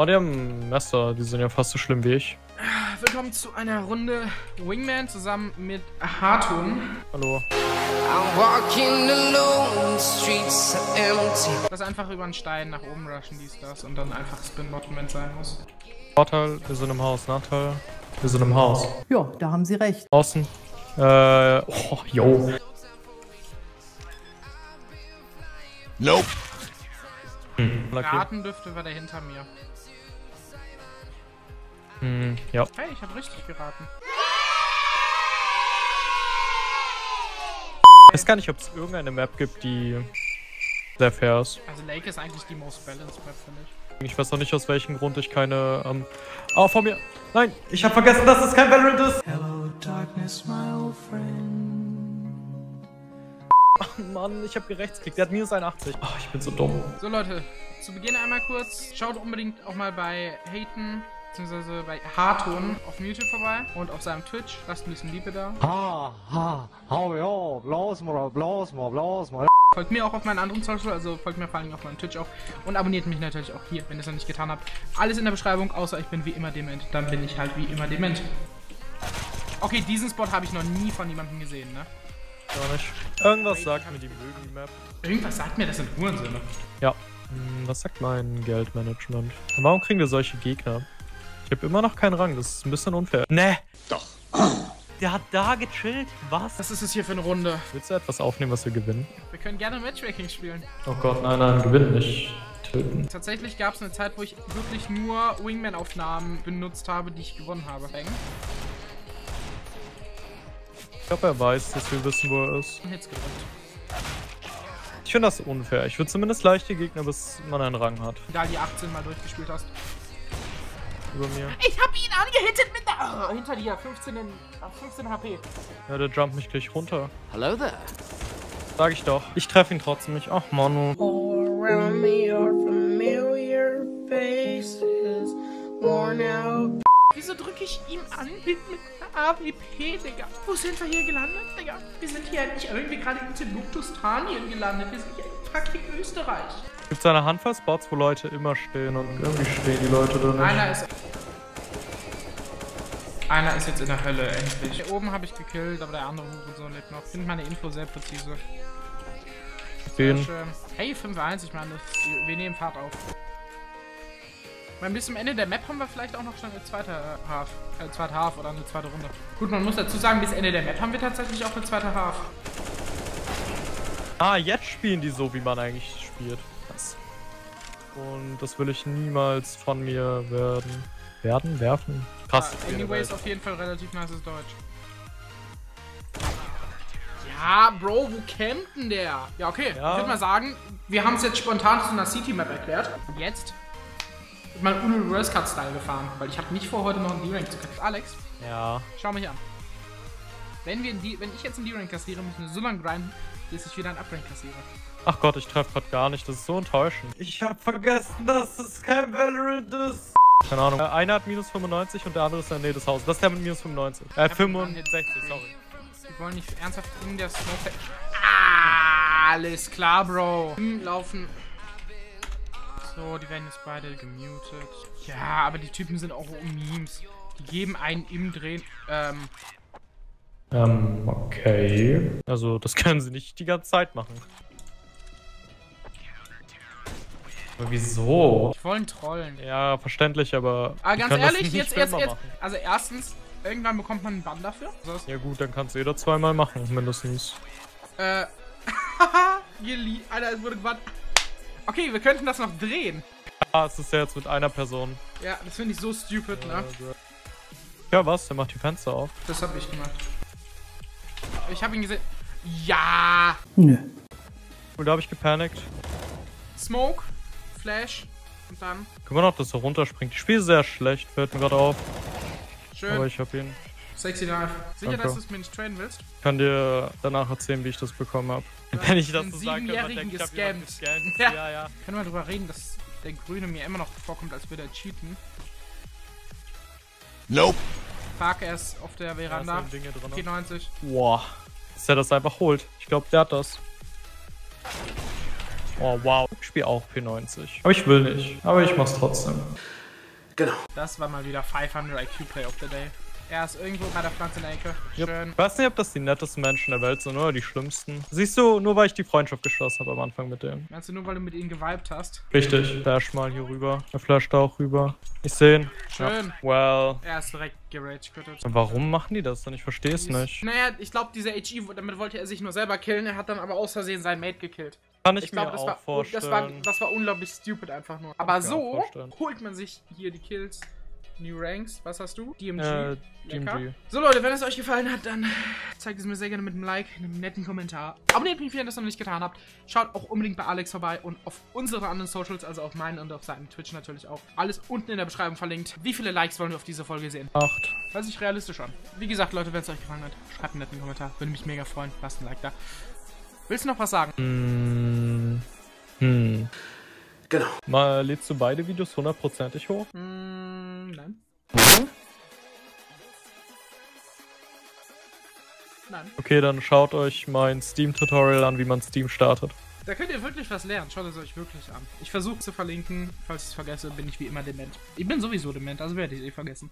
Oh, die haben Messer. Die sind ja fast so schlimm wie ich. Willkommen zu einer Runde Wingman zusammen mit Hartun. Hallo. I'm walking alone, the streets are empty. Das einfach über einen Stein nach oben rushen, dies, das und dann einfach Spin-Bottom sein muss. Vorteil, wir sind im Haus. Nachteil, wir sind im Haus. Ja, da haben Sie recht. Außen. Äh, oh, yo. Nope. Hm. Raten dürfte, war der hinter mir. Hm, ja. Hey, ich habe richtig geraten. Ich weiß gar nicht, ob es irgendeine Map gibt, die sehr fair ist. Also Lake ist eigentlich die most balanced Map, finde ich. Ich weiß noch nicht, aus welchem Grund ich keine, ähm... Oh, vor mir! Nein! Ich habe vergessen, dass es kein Valorant ist! Ach Mann, ich habe gerechtsklickt. Der hat minus 81. Ach, ich bin so dumm. So Leute, zu Beginn einmal kurz, schaut unbedingt auch mal bei Hayton beziehungsweise bei Harton auf YouTube vorbei und auf seinem Twitch. Lasst ein bisschen Liebe da. Ha, ha, hau ja, bloß mal, bloß mal, bloß mal. Folgt mir auch auf meinen anderen Social, also folgt mir vor allem auf meinem Twitch auch. Und abonniert mich natürlich auch hier, wenn ihr es noch nicht getan habt. Alles in der Beschreibung, außer ich bin wie immer dement. Dann bin ich halt wie immer dement. Okay, diesen Spot habe ich noch nie von jemandem gesehen, ne? Gar nicht. Irgendwas sagt mir, die mögen die Map. Irgendwas sagt mir, das sind Hurensöhne. Ja. Hm, Was sagt mein Geldmanagement? Und warum kriegen wir solche Gegner? Ich habe immer noch keinen Rang, das ist ein bisschen unfair. Ne! Doch. Der hat da gechillt. Was? Was ist das hier für eine Runde? Willst du etwas aufnehmen, was wir gewinnen? Wir können gerne Matchmaking spielen. Oh Gott, nein, nein, gewinnen nicht. Töten. Tatsächlich gab es eine Zeit, wo ich wirklich nur Wingman-Aufnahmen benutzt habe, die ich gewonnen habe. Bang. Ich glaube, er weiß, dass wir wissen, wo er ist. Und Hits gedrückt. Ich finde das unfair. Ich würde zumindest leichte Gegner, bis man einen Rang hat. Egal, die 18 mal durchgespielt hast. Über mir. Ich hab ihn angehittet mit der... Oh, hinter dir, 15, in, 15 HP. Ja, der jumpt mich gleich runter. Hello there. Sag ich doch. Ich treffe ihn trotzdem nicht. Ach, Manu. All around me are familiar faces, worn out. Wieso drücke ich ihm an mit, mit einer AWP, Digga? Wo sind wir hier gelandet, Digga? Wir sind hier nicht irgendwie gerade in Timbuktustanien gelandet. Wir sind hier in fucking Österreich. Gibt es eine Handvoll Spots, wo Leute immer stehen und irgendwie stehen die Leute da nicht. Einer ist... Einer ist jetzt in der Hölle, endlich. Hier oben habe ich gekillt, aber der andere Hurensohn lebt noch. Find meine Info sehr präzise. Schön. Hey, 5-1, ich meine, das- wir nehmen Fahrt auf. Ich meine, bis zum Ende der Map haben wir vielleicht auch noch schon eine zweite Half. Äh, zweite Half oder eine zweite Runde. Gut, man muss dazu sagen, bis Ende der Map haben wir tatsächlich auch eine zweite Half. Ah, jetzt spielen die so, wie man eigentlich spielt. Krass. Und das will ich niemals von mir werden. Werden? Werfen? Krass. Ja, anyways, auf jeden Fall relativ nices Deutsch. Ja, Bro, wo campt denn der? Ja, okay. Ja. Ich würde mal sagen, wir haben es jetzt spontan zu einer City-Map erklärt. Und jetzt wird mal Uno Reverse Cut Style gefahren, weil ich habe nicht vor, heute noch einen D-Rank zu kämpfen. Alex, Ja. schau mich an. Wenn, wir in die, wenn ich jetzt einen D-Rank kassiere, müssen wir so lange grinden, bis ich wieder einen Up-Rank kassiere. Ach Gott, ich treffe gerade gar nicht. Das ist so enttäuschend. Ich habe vergessen, dass es kein Valorant ist. Keine Ahnung. Äh, einer hat minus 95 und der andere ist in der Nähe des Hauses. Das ist der mit minus 95. Äh, hab ihn 65, sorry. Wir wollen nicht ernsthaft in der Smoke. Ah, alles klar, Bro. Hm, laufen. So, die werden jetzt beide gemutet. Ja, aber die Typen sind auch Memes. Die geben einen im Drehen. Ähm, Ähm, okay. Also, das können sie nicht die ganze Zeit machen. Aber wieso? die wollen trollen. Ja, verständlich, aber. Aber die ganz ehrlich, jetzt, jetzt, jetzt. Also, erstens, irgendwann bekommt man einen Bann dafür. Ja, gut, dann kannst du jeder zweimal machen, mindestens. äh, haha. Alter, es wurde gebannt. Okay, wir könnten das noch drehen. Ah, es ist ja jetzt mit einer Person. Ja, das finde ich so stupid, ne? Ja, was? Der macht die Fenster auf. Das habe ich gemacht. Ich habe ihn gesehen. Ja! Nö. Und da habe ich gepanikt. Smoke, Flash und dann Guck mal noch, dass er runterspringt. Ich spiele sehr schlecht, fällt mir gerade auf. schön Aber ich habe ihn. sexy live. Sicher, Danke. dass du es mir nicht traden willst? Ich kann dir danach erzählen, wie ich das bekommen habe. Wenn ich das so sage, könnte man Siebenjährigen denken, ich habe jemanden gescammt. gescammt. Ja. Ja, ja. Können wir darüber reden, dass der Grüne mir immer noch vorkommt, als würde er cheaten? Nope. Park erst auf der Da Veranda. Dinge drin. P90. Boah. Dass er das einfach holt. Ich glaube, der hat das. Oh, wow. Ich spiele auch P90. Aber ich will nicht. Aber ich mach's trotzdem. Genau. Das war mal wieder 500 IQ Play of the Day. Er ist irgendwo bei der Pflanze in der Ecke. Schön. Ich weiß nicht, ob das die nettesten Menschen der Welt sind oder die schlimmsten. Siehst du, nur weil ich die Freundschaft geschlossen habe am Anfang mit denen. Meinst du nur, weil du mit ihnen gewiped hast? Richtig. Flash mal hier rüber. Er flasht auch rüber. Ich sehe ihn. Schön. Well. Er ist direkt gerage quittet. Warum machen die das denn? Ich verstehe es nicht. Naja, ich glaube, dieser HE, damit wollte er sich nur selber killen. Er hat dann aber aus Versehen seinen Mate gekillt. Kann ich, Ich mir glaube, das, auch war, vorstellen. das, war, das war unglaublich stupid einfach nur. Aber mir so holt man sich hier die Kills. New Ranks. Was hast du? DMG. äh. DMG. So Leute, wenn es euch gefallen hat, dann zeigt es mir sehr gerne mit einem Like, einem netten Kommentar. Abonniert mich, wenn ihr das noch nicht getan habt. Schaut auch unbedingt bei Alex vorbei und auf unsere anderen Socials, also auf meinen und auf seinen Twitch natürlich auch. Alles unten in der Beschreibung verlinkt. Wie viele Likes wollen wir auf diese Folge sehen? Acht. Weiß ich realistisch an. Wie gesagt, Leute, wenn es euch gefallen hat, schreibt einen netten Kommentar. Würde mich mega freuen. Lasst ein Like da. Willst du noch was sagen? Hm. Hm. Genau. Mal lädst du beide Videos hundertprozentig hoch? Mm, nein. Okay, dann schaut euch mein Steam-Tutorial an, wie man Steam startet. Da könnt ihr wirklich was lernen. Schaut es euch wirklich an. Ich versuche zu verlinken. Falls ich es vergesse, bin ich wie immer dement. Ich bin sowieso dement, also werde ich es eh vergessen.